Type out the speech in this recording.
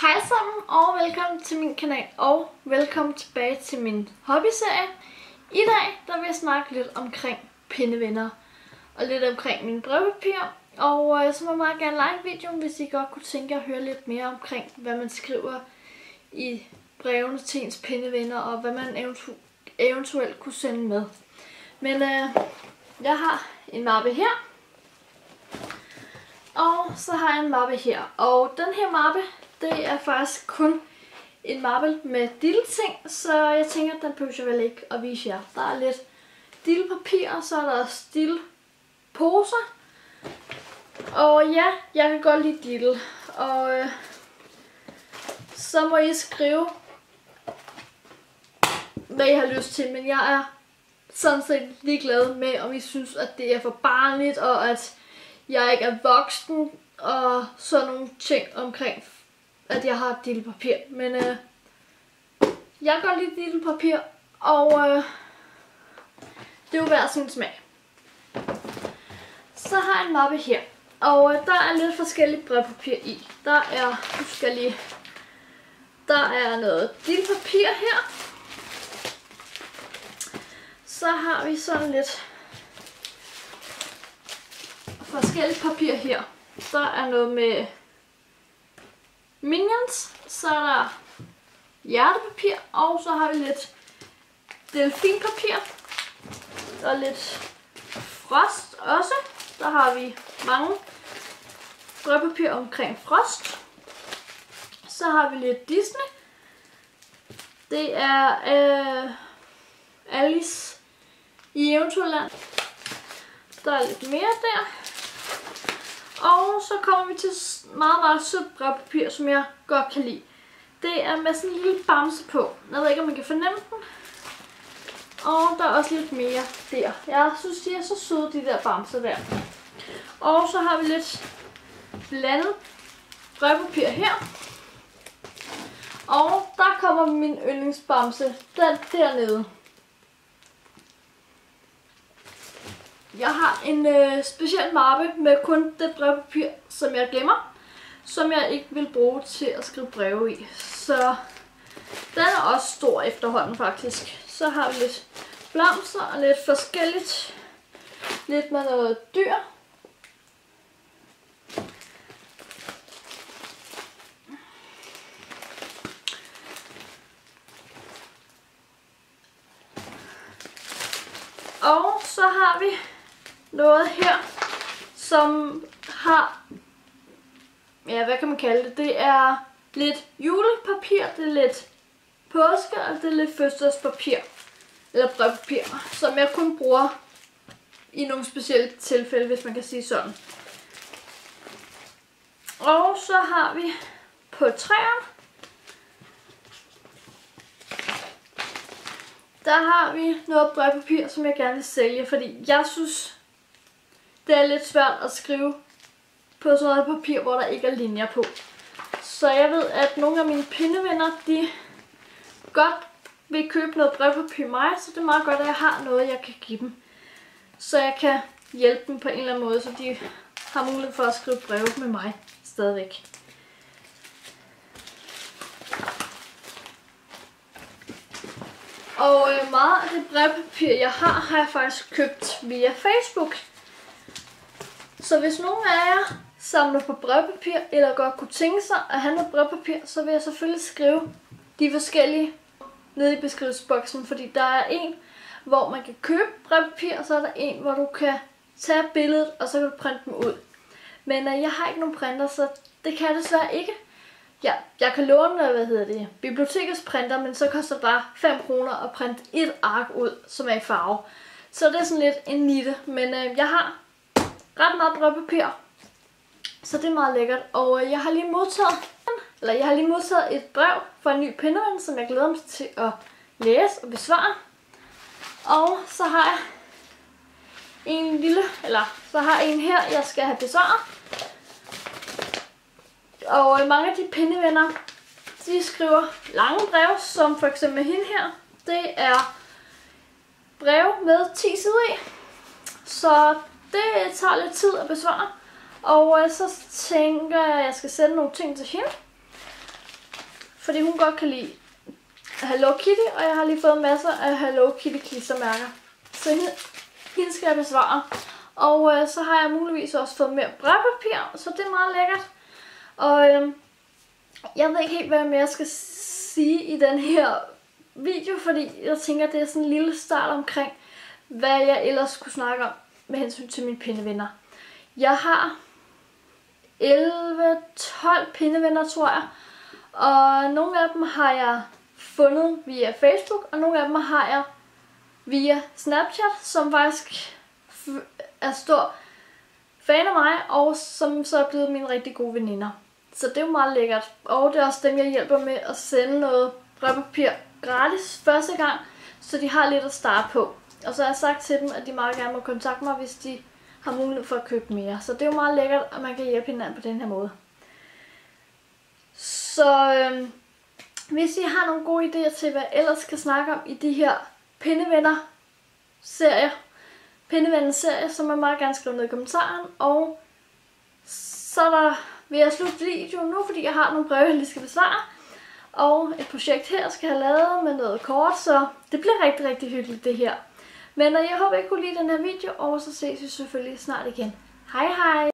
Hej sammen og velkommen til min kanal og velkommen tilbage til min hobbyserie. I dag der vil jeg snakke lidt omkring pindevenner og lidt omkring min brevpapir. Og øh, så må jeg meget gerne like videoen, hvis I godt kunne tænke at høre lidt mere omkring, hvad man skriver i brevene til ens pindevenner og hvad man eventu eventuelt kunne sende med. Men øh, jeg har en mappe her. Og så har jeg en mappe her. Og den her mappe, det er faktisk kun en mappe med dilleting, så jeg tænker, at den behøver jeg vel ikke at vise jer. Der er lidt dillpapir, og så er der poser. Og ja, jeg kan godt lide dille. Og øh, så må I skrive, hvad I har lyst til. Men jeg er sådan set ligeglad med, om I synes, at det er for barnligt, og at jeg ikke er voksen, og sådan nogle ting omkring at jeg har papir. Men øh, jeg kan godt lide papir, og øh, det er jo hver sin smag. Så har jeg en mappe her, og øh, der er lidt forskelligt brevpapir i. Der er forskellige, der er noget papir her. Så har vi sådan lidt forskelligt papir her. Der er noget med Minions, så er der hjertepapir, og så har vi lidt delfinpapir. Der er lidt frost også. Der har vi mange brødpapir omkring frost. Så har vi lidt Disney. Det er øh, Alice i Eventyrland. Der er lidt mere der. Og så kommer vi til meget, meget sødt brevpapir, som jeg godt kan lide. Det er med sådan en lille bamse på. Jeg ved ikke, om man kan fornemme den. Og der er også lidt mere der. Jeg synes, de er så søde, de der bamser der. Og så har vi lidt blandet brevpapir her. Og der kommer min yndlingsbamse, den dernede. Jeg har en øh, speciel mappe med kun det brevpapir, som jeg gemmer, som jeg ikke vil bruge til at skrive breve i. Så den er også stor efterhånden faktisk. Så har vi lidt blomster og lidt forskelligt. Lidt med noget dyr. Og så har vi noget her, som har, ja, hvad kan man kalde det? Det er lidt julepapir, det er lidt påske, og det er lidt fødselspapir, eller brevpapir, som jeg kun bruger i nogle specielle tilfælde, hvis man kan sige sådan. Og så har vi på træerne, der har vi noget brevpapir, som jeg gerne vil sælge, fordi jeg synes, det er lidt svært at skrive på sådan noget papir, hvor der ikke er linjer på. Så jeg ved, at nogle af mine pindevenner, de godt vil købe noget brevpapir mig, så det er meget godt, at jeg har noget, jeg kan give dem. Så jeg kan hjælpe dem på en eller anden måde, så de har mulighed for at skrive breve med mig stadigvæk. Og øh, meget af det brevpapir, jeg har, har jeg faktisk købt via Facebook. Så hvis nogen af jer samler på brevpapir, eller godt kunne tænke sig at have noget brevpapir, så vil jeg selvfølgelig skrive de forskellige nede i beskrivelsesboksen, fordi der er en, hvor man kan købe brevpapir, og så er der en, hvor du kan tage billedet, og så kan du printe dem ud. Men øh, jeg har ikke nogen printer, så det kan jeg desværre ikke. Ja, jeg kan låne, øh, hvad hedder det, bibliotekets printer, men så koster det bare 5 kroner at printe et ark ud, som er i farve. Så det er sådan lidt en nitte, men øh, jeg har ret meget brevpapir. Så det er meget lækkert. Og øh, jeg har lige modtaget eller jeg har lige modtaget et brev fra en ny pindeven, som jeg glæder mig til at læse og besvare. Og så har jeg en lille, eller så har jeg en her, jeg skal have besvaret. Og øh, mange af de pindevenner, de skriver lange brev, som for eksempel hende her. Det er brev med 10 sider i. Så det tager lidt tid at besvare. Og øh, så tænker jeg, at jeg skal sende nogle ting til hende. fordi hun godt kan lide Hello Kitty, og jeg har lige fået masser af Hello Kitty klistermærker. Så hende, hende skal jeg besvare. Og øh, så har jeg muligvis også fået mere brevpapir, så det er meget lækkert. Og øh, jeg ved ikke helt, hvad mere jeg skal sige i den her video, fordi jeg tænker, det er sådan en lille start omkring, hvad jeg ellers skulle snakke om med hensyn til mine pindevenner. Jeg har 11-12 pindevenner, tror jeg. Og nogle af dem har jeg fundet via Facebook, og nogle af dem har jeg via Snapchat, som faktisk er stor fan af mig, og som så er blevet mine rigtig gode veninder. Så det er jo meget lækkert. Og det er også dem, jeg hjælper med at sende noget brevpapir gratis første gang, så de har lidt at starte på. Og så har jeg sagt til dem, at de meget gerne må kontakte mig, hvis de har mulighed for at købe mere. Så det er jo meget lækkert, at man kan hjælpe hinanden på den her måde. Så øh, hvis I har nogle gode idéer til, hvad jeg ellers skal snakke om i de her pindevenner-serier, pindevenner-serier, så må jeg meget gerne skrive ned i kommentaren. Og så er der, vil jeg slutte videoen nu, fordi jeg har nogle breve, jeg lige skal besvare. Og et projekt her skal jeg have lavet med noget kort, så det bliver rigtig, rigtig hyggeligt det her. Men øh, jeg håber, I kunne lide den her video, og så ses vi selvfølgelig snart igen. Hej hej!